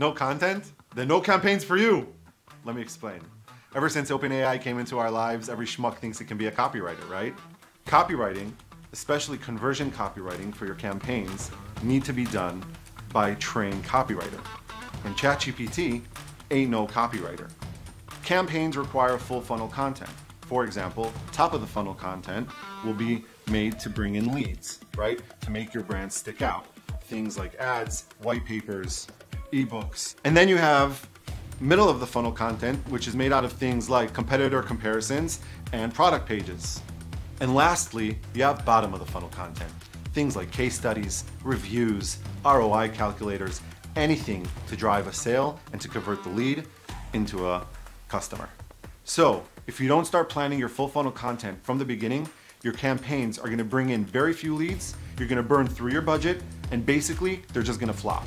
No content? Then no campaigns for you. Let me explain. Ever since OpenAI came into our lives, every schmuck thinks it can be a copywriter, right? Copywriting, especially conversion copywriting for your campaigns, need to be done by trained copywriter. And ChatGPT ain't no copywriter. Campaigns require full funnel content. For example, top of the funnel content will be made to bring in leads, right? To make your brand stick out. Things like ads, white papers, ebooks. And then you have middle of the funnel content, which is made out of things like competitor comparisons and product pages. And lastly, you have bottom of the funnel content. Things like case studies, reviews, ROI calculators, anything to drive a sale and to convert the lead into a customer. So if you don't start planning your full funnel content from the beginning, your campaigns are gonna bring in very few leads, you're gonna burn through your budget, and basically they're just gonna flop.